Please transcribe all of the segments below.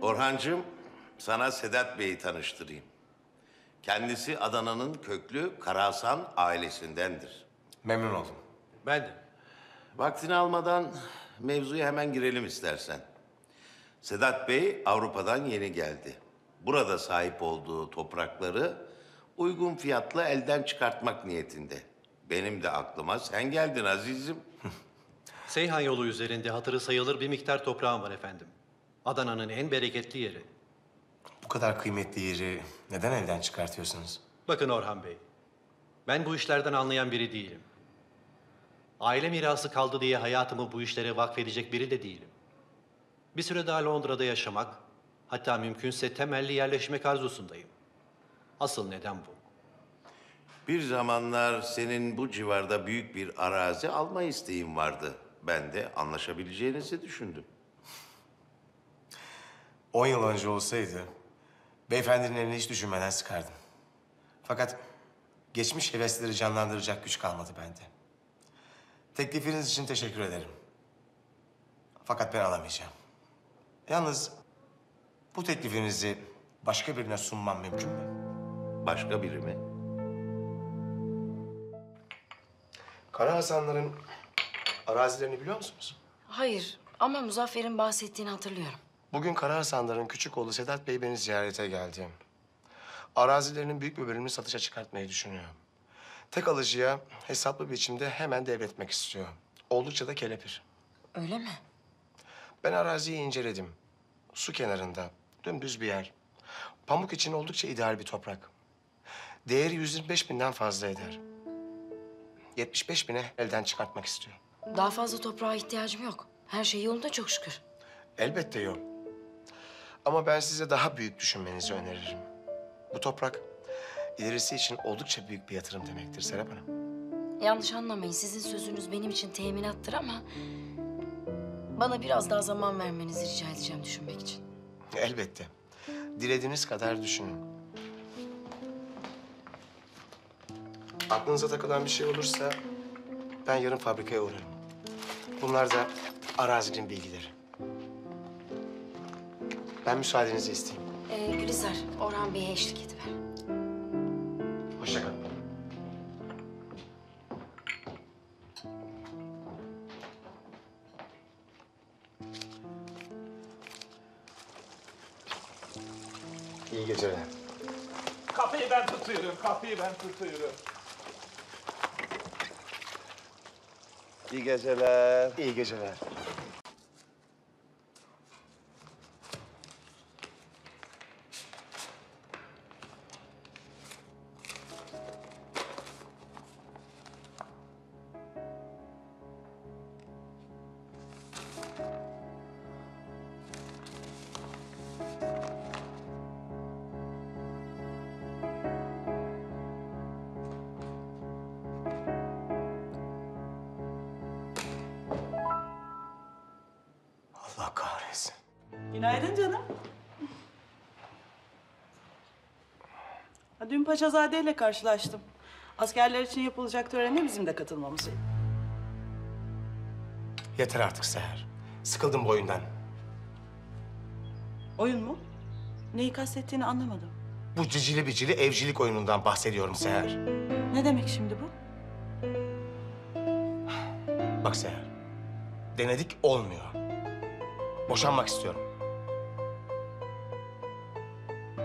Orhancığım, sana Sedat Bey'i tanıştırayım. Kendisi Adana'nın köklü Karahasan ailesindendir. Memnun oldum. Ben de. Vaktini almadan mevzuya hemen girelim istersen. Sedat Bey Avrupa'dan yeni geldi. Burada sahip olduğu toprakları uygun fiyatla elden çıkartmak niyetinde. Benim de aklıma sen geldin azizim. Seyhan yolu üzerinde hatırı sayılır bir miktar toprağım var efendim. Adana'nın en bereketli yeri. Bu kadar kıymetli yeri neden elden çıkartıyorsunuz? Bakın Orhan Bey, ben bu işlerden anlayan biri değilim. Aile mirası kaldı diye hayatımı bu işlere vakfedecek biri de değilim. Bir süre daha Londra'da yaşamak, hatta mümkünse temelli yerleşmek arzusundayım. Asıl neden bu. Bir zamanlar senin bu civarda büyük bir arazi alma isteğin vardı. Ben de anlaşabileceğinizi düşündüm. On yıl önce olsaydı beyefendinin elini hiç düşünmeden sıkardım. Fakat geçmiş hevesleri canlandıracak güç kalmadı bende. Teklifiniz için teşekkür ederim. Fakat ben alamayacağım. Yalnız bu teklifinizi başka birine sunmam mümkün mü? Başka biri mi? Kara Hasanların arazilerini biliyor musunuz? Hayır ama Muzaffer'in bahsettiğini hatırlıyorum. Bugün Kara Hasanların küçük oğlu Sedat Bey beni ziyarete geldi. Arazilerinin büyük bir bölümünü satışa çıkartmayı düşünüyor. Tek alıcıya hesaplı biçimde hemen devretmek istiyor. Oldukça da kelepir. Öyle mi? Ben araziyi inceledim. Su kenarında, dümdüz bir yer. Pamuk için oldukça ideal bir toprak. Değeri 125 binden fazla eder. 75 bine elden çıkartmak istiyor. Daha fazla toprağa ihtiyacım yok. Her şey yolunda çok şükür. Elbette yok. Ama ben size daha büyük düşünmenizi öneririm. Bu toprak ilerisi için oldukça büyük bir yatırım demektir Serap Hanım. Yanlış anlamayın. Sizin sözünüz benim için teminattır ama... ...bana biraz daha zaman vermenizi rica edeceğim düşünmek için. Elbette. Dilediğiniz kadar düşünün. Aklınıza takılan bir şey olursa ben yarın fabrikaya uğrarım. Bunlar da arazinin bilgileri. Ben müsaadenizi isteyeyim. Ee, Gülizar, Orhan Bey'e eşlik ediver. Hoşça kalın. İyi geceler. Kapıyı ben tutuyorum, kapıyı ben tutuyorum. İyi geceler. İyi geceler. Kahretsin. Günaydın canım. Ha, Dün Paşazade ile karşılaştım. Askerler için yapılacak törene bizim de katılmamız. Yeter artık Seher. Sıkıldım bu oyundan. Oyun mu? Neyi kastettiğini anlamadım. Bu cicili bicili evcilik oyunundan bahsediyorum Seher. Ne demek şimdi bu? Bak Seher, denedik olmuyor. Boşanmak istiyorum.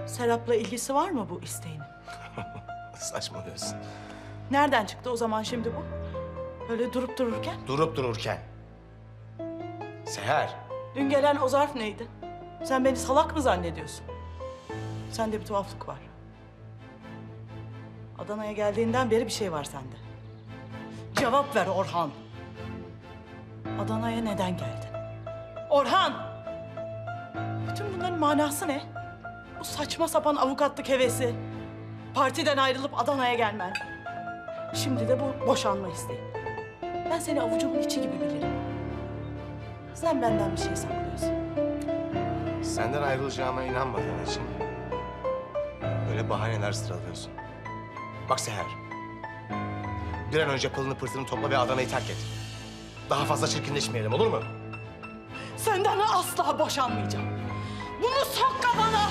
Serap'la ilgisi var mı bu isteğinin? Saçmalıyorsun. Nereden çıktı o zaman şimdi bu? Böyle durup dururken? Durup dururken. Seher, Dün gelen o zarf neydi? Sen beni salak mı zannediyorsun? Sende bir tuhaflık var. Adana'ya geldiğinden beri bir şey var sende. Cevap ver Orhan. Adana'ya neden geldin? Orhan! Bütün bunların manası ne? Bu saçma sapan avukatlık hevesi. Partiden ayrılıp Adana'ya gelmen. Şimdi de bu boşanma isteği. Ben seni avucumun içi gibi bilirim. Sen benden bir şey saklıyorsun. senden ayrılacağıma inanmadığın için böyle bahaneler sıralıyorsun. Bak Seher, bir an önce pılını pırtını topla ve Adana'yı terk et. Daha fazla çirkinleşmeyelim olur mu? Senden asla boşanmayacağım. Bunu sok kafana.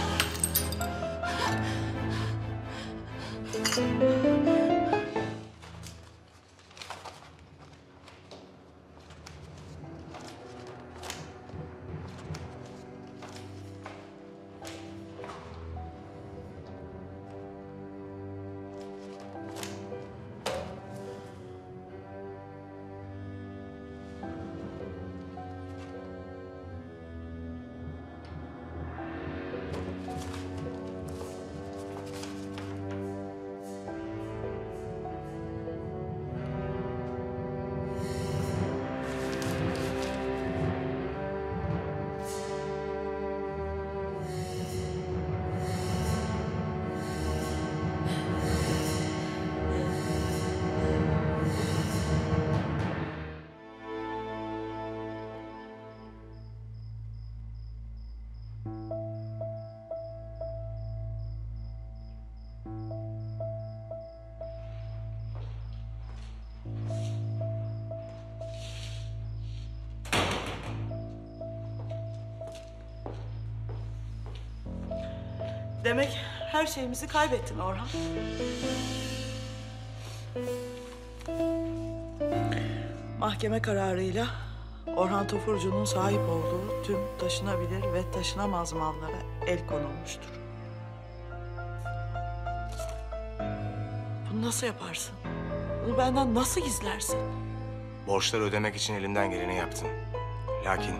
Demek her şeyimizi kaybettin Orhan. Mahkeme kararıyla Orhan Topurcu'nun sahip olduğu tüm taşınabilir ve taşınamaz mallara el konulmuştur. Bunu nasıl yaparsın? Bunu benden nasıl gizlersin? Borçları ödemek için elinden geleni yaptın. Lakin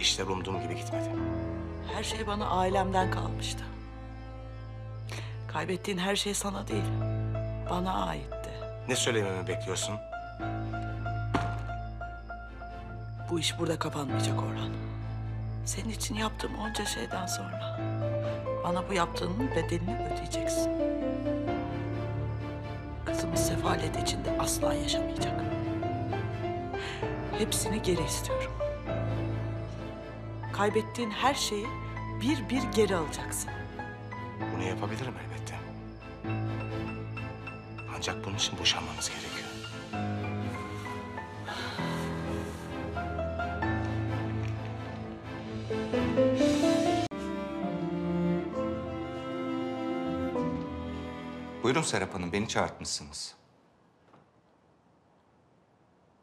işler umduğum gibi gitmedi. Her şey bana ailemden kalmıştı. Kaybettiğin her şey sana değil, bana aitti. Ne söylememi bekliyorsun? Bu iş burada kapanmayacak Orhan. Senin için yaptığım onca şeyden sonra bana bu yaptığının bedelini ödeyeceksin. Kızımız sefalet içinde asla yaşamayacak. Hepsini geri istiyorum. Kaybettiğin her şeyi bir bir geri alacaksın. Bunu yapabilirim elbette. Ancak bunun için boşanmamız gerekiyor. Buyurun Serap Hanım, beni çağırtmışsınız.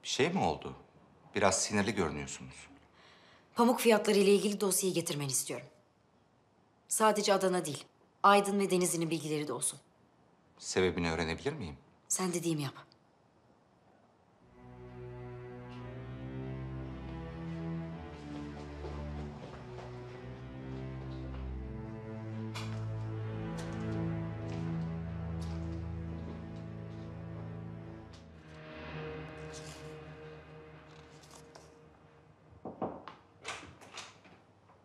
Bir şey mi oldu? Biraz sinirli görünüyorsunuz. Pamuk fiyatları ile ilgili dosyayı getirmeni istiyorum. Sadece Adana değil, Aydın ve Denizli'nin bilgileri de olsun. Sebebini öğrenebilir miyim? Sen dediğimi yap.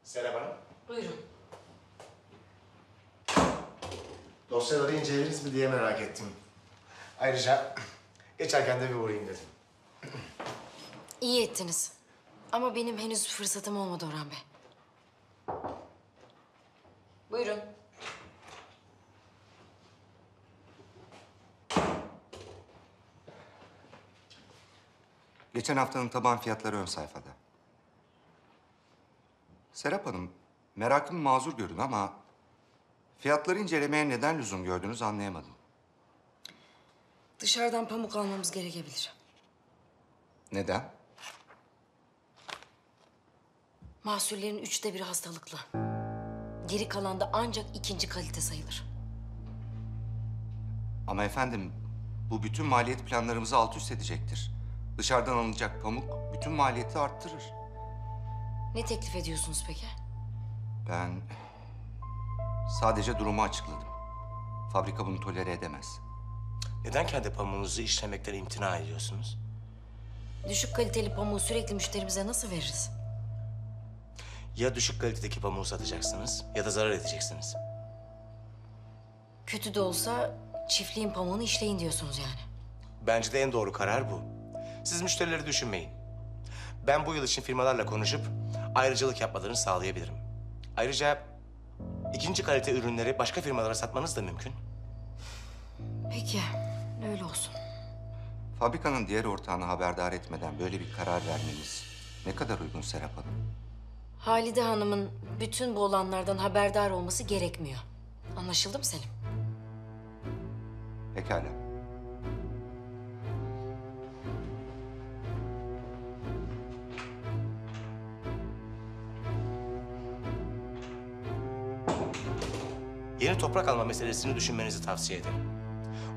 Serap Hanım. Buyurun. Dosyaları inceleriz mi diye merak ettim. Ayrıca geçerken de bir uğrayayım dedim. İyi ettiniz. Ama benim henüz fırsatım olmadı Orhan Bey. Buyurun. Geçen haftanın taban fiyatları ön sayfada. Serap Hanım, merakım mazur görün ama... ...fiyatları incelemeye neden lüzum gördünüz anlayamadım. Dışarıdan pamuk almamız gerekebilir. Neden? Mahsullerin üçte biri hastalıklı. Geri kalan da ancak ikinci kalite sayılır. Ama efendim, bu bütün maliyet planlarımızı alt üst edecektir. Dışarıdan alınacak pamuk bütün maliyeti arttırır. Ne teklif ediyorsunuz peki? Ben sadece durumu açıkladım. Fabrika bunu tolere edemez. Neden kendi pamuğunuzu işlemekten imtina ediyorsunuz? Düşük kaliteli pamuğu sürekli müşterimize nasıl veririz? Ya düşük kalitedeki pamuğu satacaksınız ya da zarar edeceksiniz. Kötü de olsa çiftliğin pamuğunu işleyin diyorsunuz yani. Bence de en doğru karar bu. Siz müşterileri düşünmeyin. Ben bu yıl için firmalarla konuşup ayrıcalık yapmalarını sağlayabilirim. Ayrıca ikinci kalite ürünleri başka firmalara satmanız da mümkün. Peki, öyle olsun. Fabrikanın diğer ortağını haberdar etmeden böyle bir karar vermeniz ne kadar uygun Serap Hanım? Halide Hanım'ın bütün bu olanlardan haberdar olması gerekmiyor. Anlaşıldı mı Selim? Pekala. Yeni toprak alma meselesini düşünmenizi tavsiye ederim.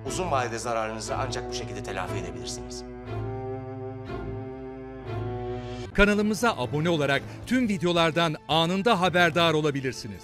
Uzun vadede zararınızı ancak bu şekilde telafi edebilirsiniz. Kanalımıza abone olarak tüm videolardan anında haberdar olabilirsiniz.